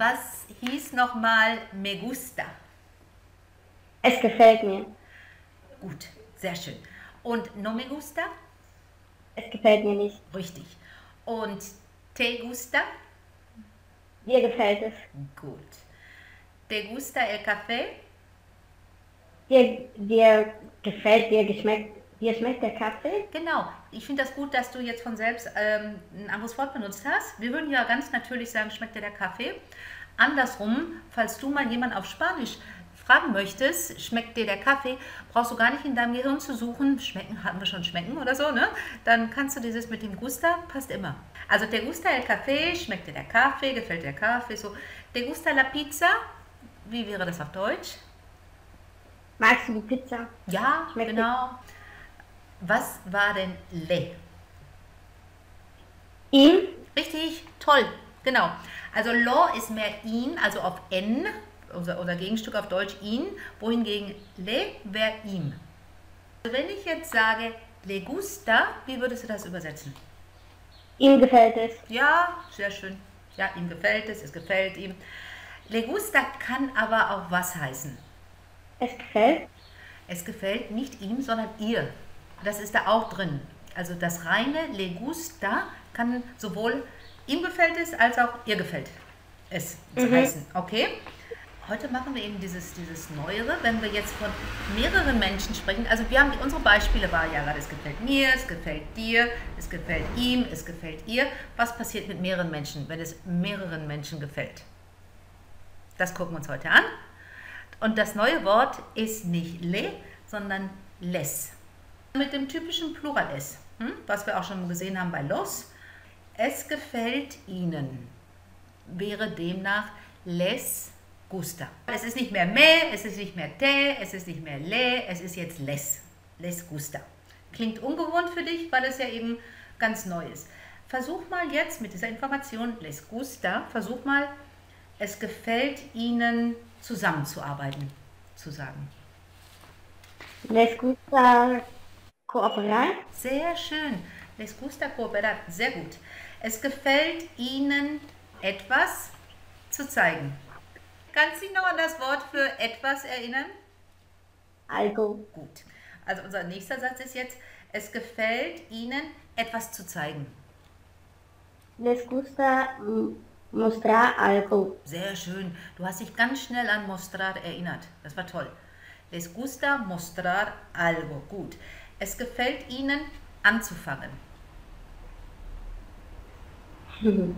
Was hieß nochmal me gusta? Es gefällt mir. Gut, sehr schön. Und no me gusta? Es gefällt mir nicht. Richtig. Und te gusta? Dir gefällt es. Gut. Te gusta el café? Dir, dir gefällt, dir geschmeckt, dir schmeckt der Kaffee? Genau. Ich finde das gut, dass du jetzt von selbst ähm, ein anderes Wort benutzt hast. Wir würden ja ganz natürlich sagen, schmeckt dir der Kaffee. Andersrum, falls du mal jemanden auf Spanisch fragen möchtest, schmeckt dir der Kaffee, brauchst du gar nicht in deinem Gehirn zu suchen, schmecken, hatten wir schon schmecken oder so, ne? Dann kannst du dieses mit dem Gusta, passt immer. Also der Gusta el Café, schmeckt dir der Kaffee, gefällt dir der Kaffee, so. Der Gusta la Pizza, wie wäre das auf Deutsch? Magst du die Pizza? Ja, Schmeckt genau. Was war denn le? Ihm? Richtig, toll, genau. Also lo ist mehr ihn, also auf n, unser, unser Gegenstück auf Deutsch ihn, wohingegen le wäre ihm. Also wenn ich jetzt sage le gusta, wie würdest du das übersetzen? Ihm gefällt es. Ja, sehr schön. Ja, ihm gefällt es, es gefällt ihm. Le gusta kann aber auch was heißen. Es gefällt. Es gefällt nicht ihm, sondern ihr. Das ist da auch drin. Also das reine Le gusta kann sowohl ihm gefällt es, als auch ihr gefällt es zu Mhm. heißen. Okay? Heute machen wir eben dieses, dieses Neuere, wenn wir jetzt von mehreren Menschen sprechen. Also wir haben, unsere Beispiele waren ja gerade, es gefällt mir, es gefällt dir, es gefällt ihm, es gefällt ihr. Was passiert mit mehreren Menschen, wenn es mehreren Menschen gefällt? Das gucken wir uns heute an. Und das neue Wort ist nicht le, sondern les. Mit dem typischen Plural es, hm? was wir auch schon gesehen haben bei los. Es gefällt Ihnen wäre demnach les gusta. Es ist nicht mehr me, es ist nicht mehr te, es ist nicht mehr le, es ist jetzt les. Les gusta. Klingt ungewohnt für dich, weil es ja eben ganz neu ist. Versuch mal jetzt mit dieser Information les gusta, versuch mal, es gefällt Ihnen zusammenzuarbeiten, zu sagen. Les gusta cooperar. Sehr schön. Les gusta cooperar. Sehr gut. Es gefällt Ihnen etwas zu zeigen. Kannst du dich noch an das Wort für etwas erinnern? Algo. Gut. Also unser nächster Satz ist jetzt, es gefällt Ihnen etwas zu zeigen. Les gusta mostrar algo. Sehr schön. Du hast dich ganz schnell an mostrar erinnert. Das war toll. Les gusta mostrar algo. Gut. Es gefällt Ihnen anzufangen.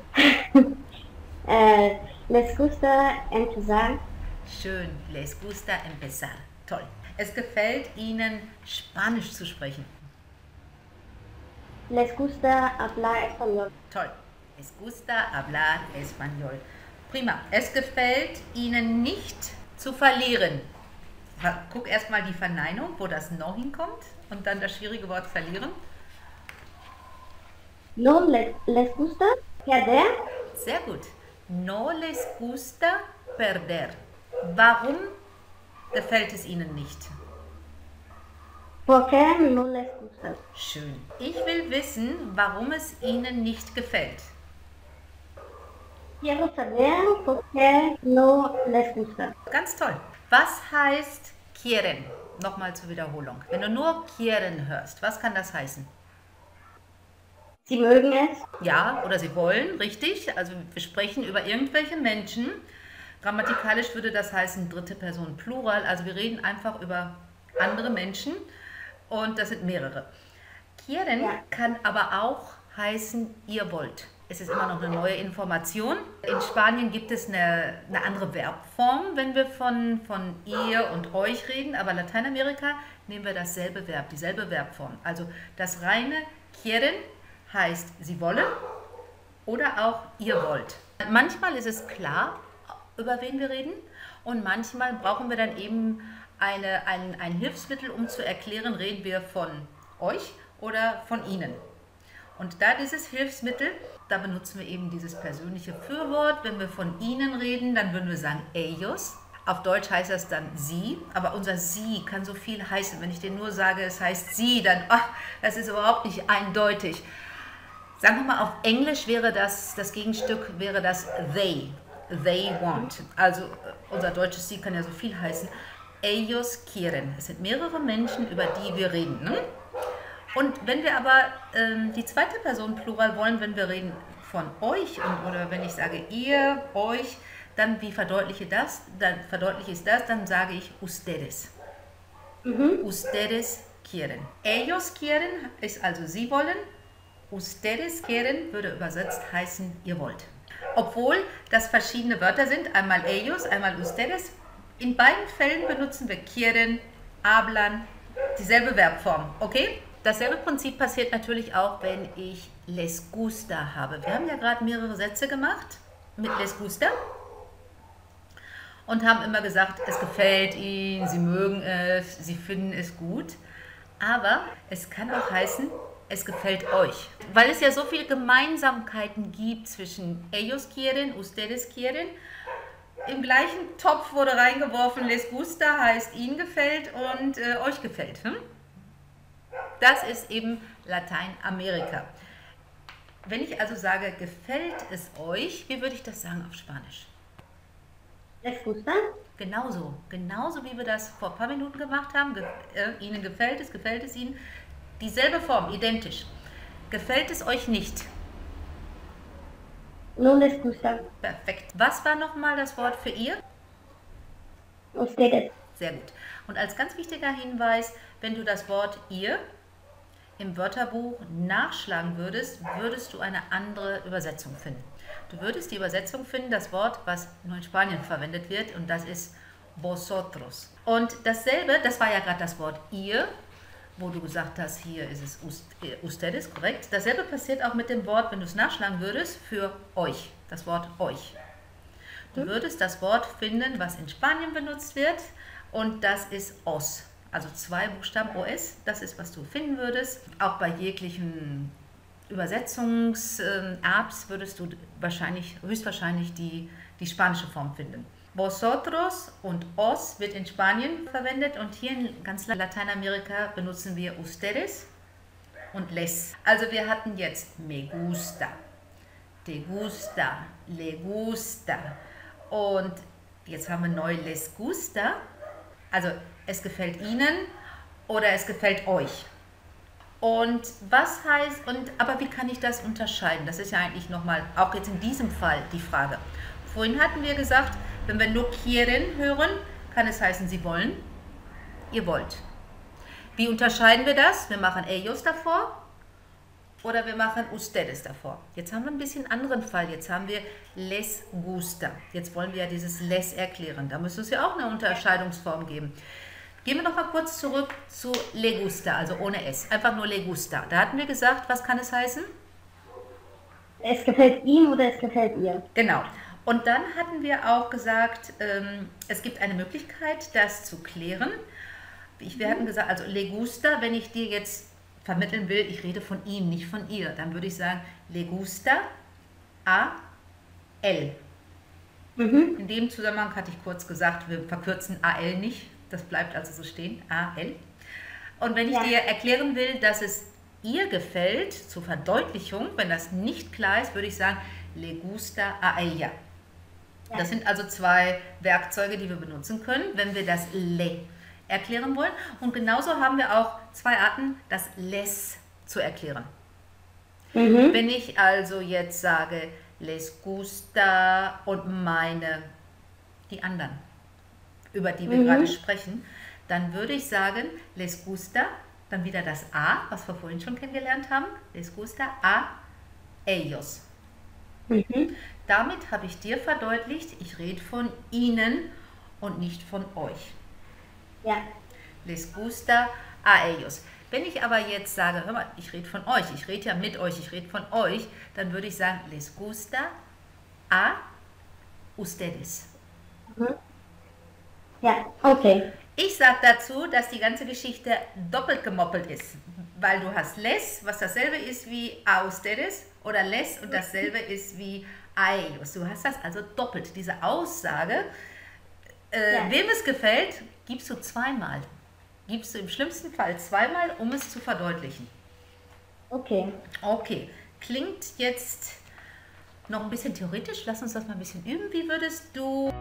äh, les gusta empezar. Schön. Les gusta empezar. Toll. Es gefällt Ihnen Spanisch zu sprechen. Les gusta hablar español. Toll. Es gusta hablar español. Prima. Es gefällt Ihnen nicht zu verlieren. Guck erstmal die Verneinung, wo das No hinkommt und dann das schwierige Wort verlieren. No le- les gusta perder. Sehr gut. No les gusta perder. Warum gefällt es Ihnen nicht? Porque no les gusta. Schön. Ich will wissen, warum es Ihnen nicht gefällt. Quiero saber por qué no les gusta. Ganz toll. Was heißt quieren? Nochmal zur Wiederholung. Wenn du nur quieren hörst, was kann das heißen? Sie mögen es. Ja, oder sie wollen, richtig. Also wir sprechen über irgendwelche Menschen. Grammatikalisch würde das heißen dritte Person Plural. Also wir reden einfach über andere Menschen und das sind mehrere. Quieren Ja. kann aber auch heißen, ihr wollt. Es ist immer noch eine neue Information. In Spanien gibt es eine, eine andere Verbform, wenn wir von, von ihr und euch reden, aber Lateinamerika nehmen wir dasselbe Verb, dieselbe Verbform. Also das reine quieren heißt, sie wollen oder auch ihr wollt. Manchmal ist es klar, über wen wir reden und manchmal brauchen wir dann eben eine, ein, ein Hilfsmittel, um zu erklären, reden wir von euch oder von ihnen. Und da dieses Hilfsmittel, da benutzen wir eben dieses persönliche Fürwort. Wenn wir von ihnen reden, dann würden wir sagen ellos. Auf Deutsch heißt das dann sie, aber unser sie kann so viel heißen. Wenn ich dir nur sage, es heißt sie, dann, ach, das ist überhaupt nicht eindeutig. Sagen wir mal, auf Englisch wäre das, das Gegenstück wäre das they. they want. Also unser deutsches Sie kann ja so viel heißen. Ellos quieren. Es sind mehrere Menschen, über die wir reden. Ne? Und wenn wir aber ähm, die zweite Person Plural wollen, wenn wir reden von euch und, oder wenn ich sage ihr, euch, dann wie verdeutliche das? Dann verdeutliche ich das, dann sage ich ustedes. Mhm. Ustedes quieren. Ellos quieren ist also sie wollen. Ustedes quieren würde übersetzt heißen ihr wollt. Obwohl das verschiedene Wörter sind, einmal ellos, einmal ustedes. In beiden Fällen benutzen wir quieren, hablan, dieselbe Verbform. Okay? Dasselbe Prinzip passiert natürlich auch, wenn ich les gusta habe. Wir haben ja gerade mehrere Sätze gemacht mit les gusta und haben immer gesagt, es gefällt ihnen, sie mögen es, sie finden es gut. Aber es kann auch heißen, es gefällt euch. Weil es ja so viele Gemeinsamkeiten gibt zwischen ellos quieren, ustedes quieren. Im gleichen Topf wurde reingeworfen, les gusta heißt ihnen gefällt und äh, euch gefällt. Hm? Das ist eben Lateinamerika. Wenn ich also sage, gefällt es euch, wie würde ich das sagen auf Spanisch? ¿Les gusta? Genauso, genauso wie wir das vor ein paar Minuten gemacht haben. Ge äh, Ihnen gefällt es, gefällt es Ihnen. Dieselbe Form, identisch. Gefällt es euch nicht? No les gusta. Perfekt. Was war nochmal das Wort für ihr? Ustedes. Sehr gut. Und als ganz wichtiger Hinweis, wenn du das Wort ihr im Wörterbuch nachschlagen würdest, würdest du eine andere Übersetzung finden. Du würdest die Übersetzung finden, das Wort, was nur in Spanien verwendet wird, und das ist vosotros. Und dasselbe, das war ja gerade das Wort ihr, wo du gesagt hast, hier ist es äh, ustedes, korrekt. Dasselbe passiert auch mit dem Wort, wenn du es nachschlagen würdest, für euch, das Wort euch. Du würdest das Wort finden, was in Spanien benutzt wird, und das ist os also zwei Buchstaben OS, das ist, was du finden würdest. Auch bei jeglichen Übersetzungs-Apps würdest du wahrscheinlich, höchstwahrscheinlich die, die spanische Form finden. Vosotros und os wird in Spanien verwendet und hier in ganz Lateinamerika benutzen wir ustedes und les. Also wir hatten jetzt me gusta, te gusta, le gusta und jetzt haben wir neu les gusta. Also es gefällt Ihnen oder es gefällt euch. Und was heißt, und aber wie kann ich das unterscheiden? Das ist ja eigentlich nochmal, auch jetzt in diesem Fall die Frage. Vorhin hatten wir gesagt, wenn wir nur quieren hören, kann es heißen, Sie wollen, ihr wollt. Wie unterscheiden wir das? Wir machen ellos davor oder wir machen ustedes davor. Jetzt haben wir ein bisschen anderen Fall. Jetzt haben wir les gusta. Jetzt wollen wir ja dieses les erklären. Da müsste es ja auch eine Unterscheidungsform geben. Gehen wir noch mal kurz zurück zu Legusta, also ohne S. Einfach nur Legusta. Da hatten wir gesagt, was kann es heißen? Es gefällt ihm oder es gefällt ihr. Genau. Und dann hatten wir auch gesagt, ähm, es gibt eine Möglichkeit, das zu klären. Ich, wir hatten gesagt, also Legusta, wenn ich dir jetzt vermitteln will, ich rede von ihm, nicht von ihr, dann würde ich sagen Legusta A L. Mhm. In dem Zusammenhang hatte ich kurz gesagt, wir verkürzen AL nicht, das bleibt also so stehen, A-L. Und wenn ich ja. dir erklären will, dass es ihr gefällt, zur Verdeutlichung, wenn das nicht klar ist, würde ich sagen, le gusta a ella. Ja. Das sind also zwei Werkzeuge, die wir benutzen können, wenn wir das le erklären wollen. Und genauso haben wir auch zwei Arten, das les zu erklären. Mhm. Wenn ich also jetzt sage, les gusta und meine die anderen über die wir mhm. gerade sprechen, dann würde ich sagen, les gusta, dann wieder das A, was wir vorhin schon kennengelernt haben, les gusta a ellos. Mhm. Damit habe ich dir verdeutlicht, ich rede von ihnen und nicht von euch. Ja. Les gusta a ellos. Wenn ich aber jetzt sage, hör mal, ich rede von euch, ich rede ja mit euch, ich rede von euch, dann würde ich sagen, les gusta a ustedes. Mhm. Ja, okay. Ich sage dazu, dass die ganze Geschichte doppelt gemoppelt ist, weil du hast les, was dasselbe ist wie a ustedes, oder les und dasselbe ist wie a ellos. Du hast das also doppelt. Diese Aussage, äh, ja. wem es gefällt, gibst du zweimal. Gibst du im schlimmsten Fall zweimal, um es zu verdeutlichen. Okay. Okay. Klingt jetzt noch ein bisschen theoretisch. Lass uns das mal ein bisschen üben. Wie würdest du